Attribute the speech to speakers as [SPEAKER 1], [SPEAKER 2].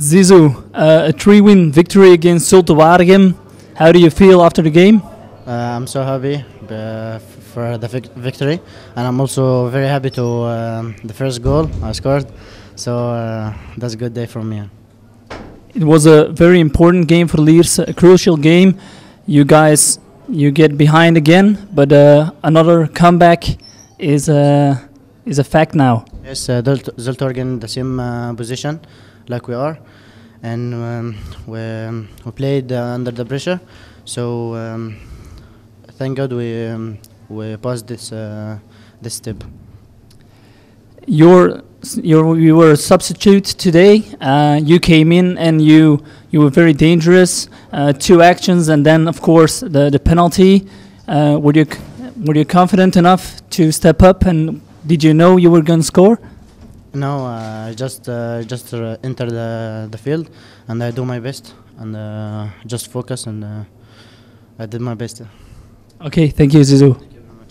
[SPEAKER 1] Zizo, uh, a three-win victory against Zulte Waregem. How do you feel after the game?
[SPEAKER 2] Uh, I'm so happy uh, for the vic- victory, and I'm also very happy to um, the first goal I scored. So uh, that's a good day for me.
[SPEAKER 1] It was a very important game for Lierse, a crucial game. You guys, you get behind again, but uh, another comeback is a is a fact now.
[SPEAKER 2] Yes, uh, Zult- Zulte Waregem the same uh, position like we are, and um, we um, we played uh, under the pressure. So um, thank God we um, we passed this uh, this step.
[SPEAKER 1] You're, you're, you were a substitute today. Uh, you came in and you you were very dangerous. Uh, two actions and then of course the the penalty. Uh, were you were you confident enough to step up and did you know you were going to score?
[SPEAKER 2] No, uh, I just uh, just uh, enter the the field and I do my best and uh, just focus and uh, I did my best.
[SPEAKER 1] Okay, thank you, Zizo.